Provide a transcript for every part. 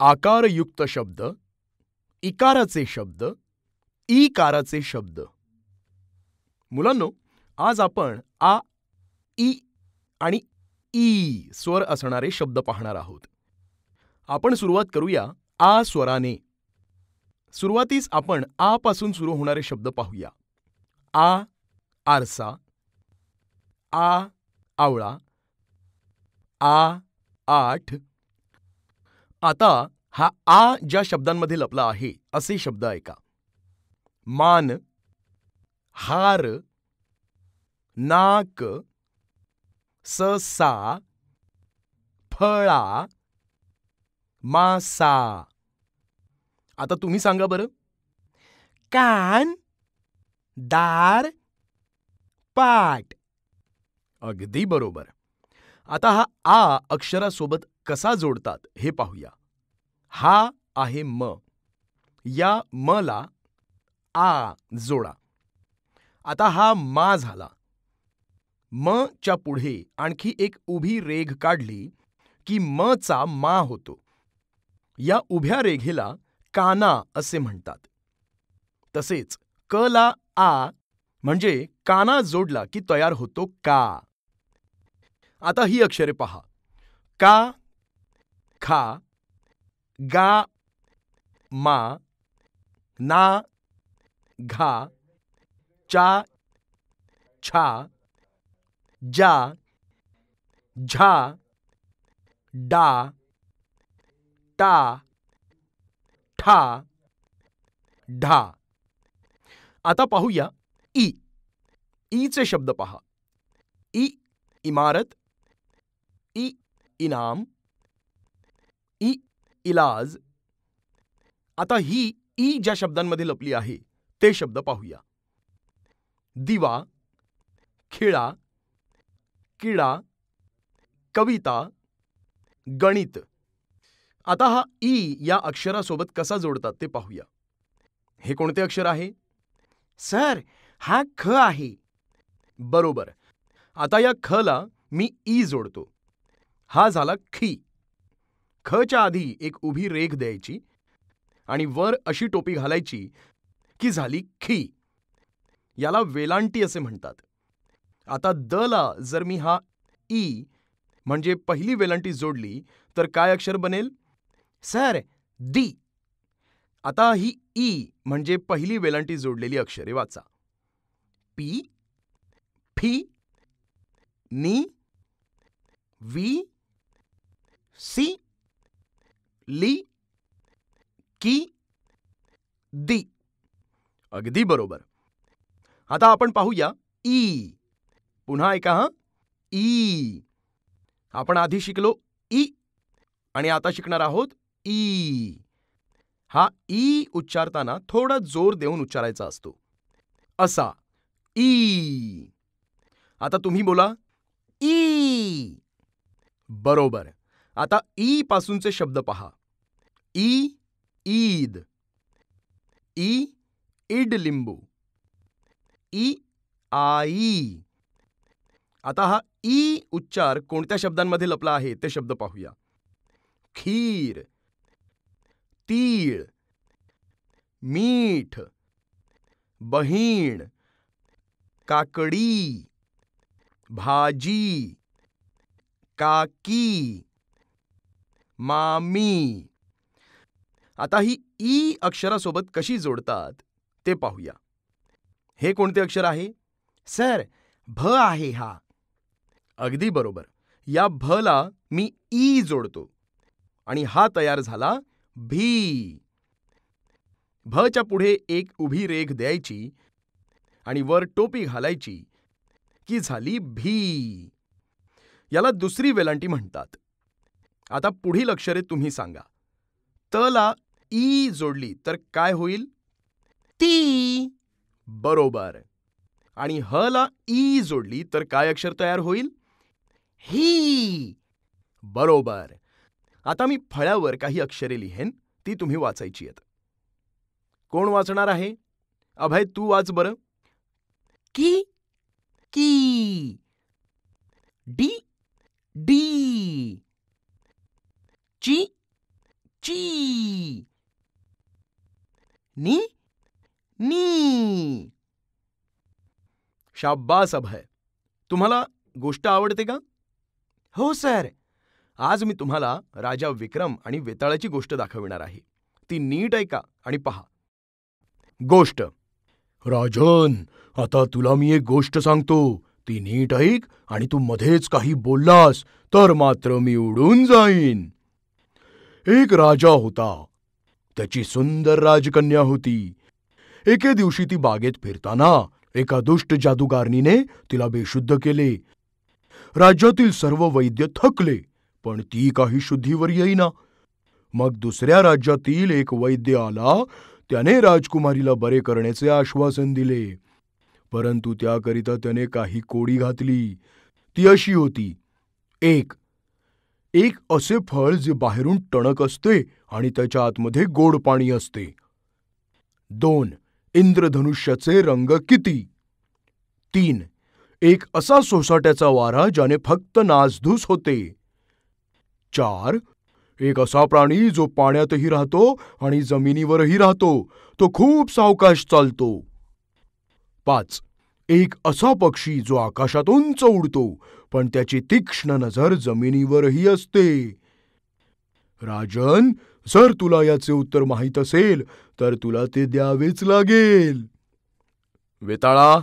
आकारयुक्त शब्द इकाराचे शब्द ईकाराचे शब्द. मुलांनो आज आपण आ ई आणि ई स्वर असणारे शब्द पाहणार आहोत. आपण सुरुवात करूया आ स्वराने. सुरुवातीस आपण आ पासून सुरू होणारे शब्द पाहूया. आ आरसा. आ आवळा. आ आठ. आता हा आ ज्या शब्दांमध्ये लपला आहे असे शब्द ऐका. मान हार नाक ससा फळा मासा. आता तुम्ही सांगा बरं. कान दार पाट. अगदी बरोबर. आता हा आ अक्षरासोबत कसा जोडतात हे पाहूया. हा आहे म. या म ला आ जोडा. आता हा मा झाला. म च्या पुढे आणखी एक उभी रेघ काढली की म चा मा होतो. या उभ्या रेघेला काना असे म्हणतात. तसेच क ला आ म्हणजे काना जोडला की तयार होतो का. आता ही अक्षरे पहा. का खा गा, मा, ना, घा, चा, छा, जा, झा, डा, टा, ठा, ढा. आता पाहूया ई. ईचे शब्द पहा. ई, इमारत. ई, इनाम. ई इलाज. आता ही ई ज्या शब्दांमध्ये लपली आहे ते शब्द पाहूया. दिवा खिळा किडा कविता गणित. आता हा ई या अक्षरासोबत कसा जोडतात ते पाहूया. हे कोणते अक्षर आहे? सर हा ख आहे. बरोबर. आता या ख ला मी ई जोडतो. हा झाला खी. खच्या आधी एक उभी रेघ द्यायची आणि वर अशी टोपी घालायची की झाली खी. याला वेलांटी असे म्हणतात. आता द ला जर मी हा ई म्हणजे पहिली वेलांटी जोडली तर काय अक्षर बनेल? सर दी आता ही ई म्हणजे पहिली वेलांटी जोडलेली अक्षरे वाचा. पी फी नी वी सी ली की दी. अगदी बरोबर. आता आपण पाहूया ई. पुन्हा ऐका हा. ई. आपण आधी शिकलो ई आणि आता शिकणार आहोत ई. हा ई उच्चारताना थोडा जोर देऊन उच्चारायचा असतो. असा ई. आता तुम्ही बोला ई. बरोबर. आता ई पासूनचे शब्द पहा. ई, ईद, ई, इड लिंबू, ई, आई। आता हा ई उच्चार कोणत्या शब्दांमध्ये लपला आहे ते शब्द पाहूया. खीर, तीळ, मीठ, बहीण, काकडी, भाजी, काकी, मामी। आता ही ई अक्षरासोबत कशी जोडतात ते पाहूया. हे कोणते अक्षर आहे? सर भ आहे हा. अगदी बरोबर. या भ ला मी ई जोडतो. आणि हा तयार झाला भी. भच्या पुढे एक उभी रेघ द्यायची आणि वर टोपी घालायची की झाली भी. याला दुसरी वेलांटी म्हणतात. आता पुढील अक्षरे तुम्ही सांगा. त ला ई जोडली तर काय होईल? ती. बरोबर. आणि ह ला ई जोडली तर काय अक्षर तयार होईल? ही. बरोबर. आता मी फळ्यावर काही अक्षरे लिहेन ती तुम्ही वाचायची आहेत. कोण वाचणार आहे? अभय तू वाच बरं. की. की. डी डी ची ची नी नी शाब्बास अभय. तुम्हाला गोष्ट आवडते का? हो सर. आज मी तुम्हाला राजा विक्रम आणि वेताळाची गोष्ट दाखविणार आहे. ती नीट ऐका आणि पहा. गोष्ट. राजन आता तुला मी एक गोष्ट सांगतो. ती नीट ऐक आणि तू मध्येच काही बोललास तर मात्र मी उडून जाईन. एक राजा होता. त्याची सुंदर राजकन्या होती. एके दिवशी ती बागेत फिरताना एका दुष्ट जादूगारणीने तिला बेशुद्ध केले. राज्यातील सर्व वैद्य थकले पण ती काही शुद्धीवर येईना. मग दुसऱ्या राज्यातील एक वैद्य आला त्याने राजकुमारीला बरे करण्याचे आश्वासन दिले. परंतु त्याकरिता त्याने काही कोडी घातली. ती अशी होती. एक. एक असे फळ जे बाहेरून टणक असते आणि त्याच्या आतमध्ये गोड पाणी असते. दोन. इंद्रधनुष्याचे रंग किती? तीन. एक असा सोसाट्याचा वारा ज्याने फक्त नासधूस होते. चार. एक असा प्राणी जो पाण्यातही राहतो आणि जमिनीवरही राहतो. तो खूप सावकाश चालतो. पाच. एक असा पक्षी जो आकाशात उंच उडतो पण त्याची तीक्ष्ण नजर जमिनीवरही असते. राजन जर तुला याचे उत्तर माहीत असेल तर तुला ते द्यावेच लागेल. वेताळा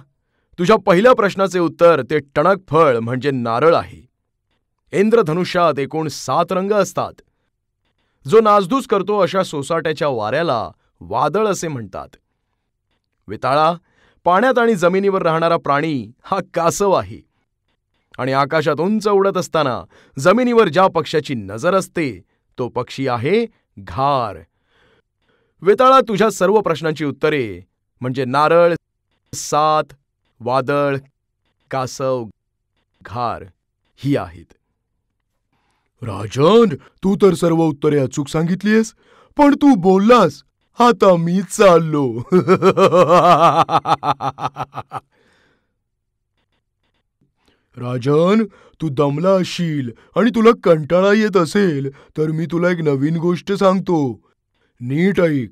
तुझ्या पहिल्या प्रश्नाचे उत्तर ते टणक फळ म्हणजे नारळ आहे. इंद्रधनुष्यात एकूण सात रंग असतात. जो नासधूस करतो अशा सोसाट्याच्या वाऱ्याला वादळ असे म्हणतात. वेताळा पाण्यात आणि जमिनीवर राहणारा प्राणी हा कासव आहे. आणि आकाशात उंच उडत असताना जमिनीवर ज्या पक्षाची नजर असते तो पक्षी आहे घार. वेताळा तुझ्या सर्व प्रश्नांची उत्तरे. म्हणजे नारळ सात वादळ कासव घार ही आहेत. राजन तू तर सर्व उत्तरे अचूक सांगितलीयस पण तू बोललास आता मी चाललो. राजन तू दमला असशील आणि तुला कंटाळा येत असेल तर मी तुला एक नवीन गोष्ट सांगतो. नीट ऐक.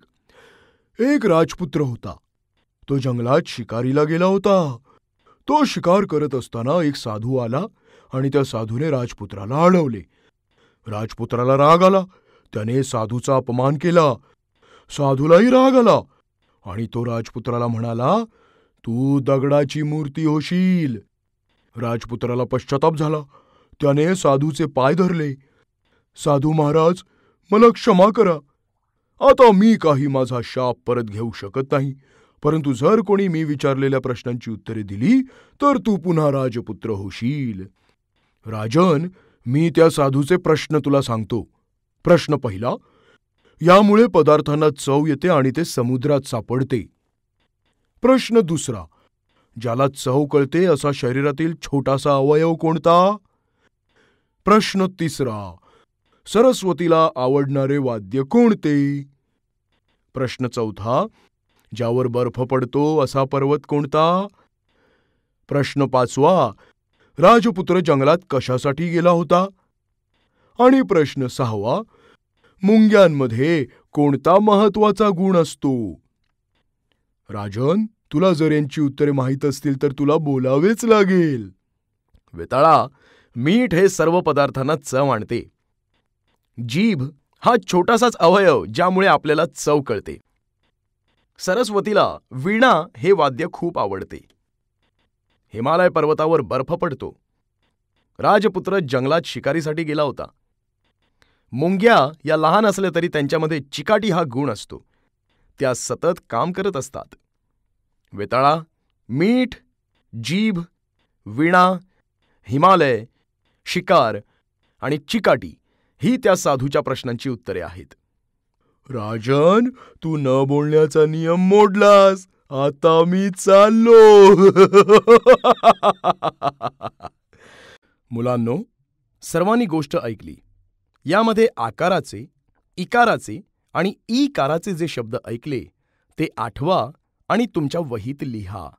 एक राजपुत्र होता. तो जंगलात शिकारीला गेला होता. तो शिकार करत असताना एक साधू आला आणि त्या साधूने राजपुत्राला अडवले राजपुत्राला राग आला. त्याने साधूचा अपमान केला. साधूलाही राग आला आणि तो राजपुत्राला म्हणाला तू दगडाची मूर्ती होशील. राजपुत्राला पश्चाताप झाला. त्याने साधूचे पाय धरले. साधू महाराज मला क्षमा करा. आता मी काही माझा शाप परत घेऊ शकत नाही. परंतु जर कोणी मी विचारलेल्या प्रश्नांची उत्तरे दिली तर तू पुन्हा राजपुत्र होशील. राजन मी त्या साधूचे प्रश्न तुला सांगतो. प्रश्न पहिला यामुळे पदार्थांना चव येते आणि ते समुद्रात सापडते. प्रश्न दुसरा ज्याला चव कळते असा शरीरातील छोटासा अवयव कोणता? प्रश्न तिसरा. सरस्वतीला आवडणारे वाद्य कोणते? प्रश्न चौथा. ज्यावर बर्फ पडतो असा पर्वत कोणता? प्रश्न पाचवा. राजपुत्र जंगलात कशासाठी गेला होता? आणि प्रश्न सहावा. मुंग्यांमध्ये कोणता महत्त्वाचा गुण असतो? राजन? तुला जर यांची उत्तरे माहीत असतील तर तुला बोलावेच लागेल. वेताळा मीठ हे सर्व पदार्थांना चव आणते. जीभ हा छोटासाच अवयव ज्यामुळे आपल्याला चव कळते. सरस्वतीला वीणा हे वाद्य खूप आवडते. हिमालय पर्वतावर बर्फ पडतो. राजपुत्र जंगलात शिकारीसाठी गेला होता. मुंग्या या लहान असल्या तरी त्यांच्यामध्ये चिकाटी हा गुण असतो. त्या सतत काम करत असतात. वेताळा मीठ जीभ वीणा हिमालय शिकार आणि चिकाटी ही त्या साधूच्या प्रश्नांची उत्तरे आहेत. राजन तू न बोलण्याचा नियम मोडलास. आता मी चाललो. मुलांनो सर्वांनी गोष्ट ऐकली. यामध्ये आकाराचे इकाराचे आणि ई काराचे जे शब्द ऐकले ते आठवा आणि तुमच्या वहीत लिहा.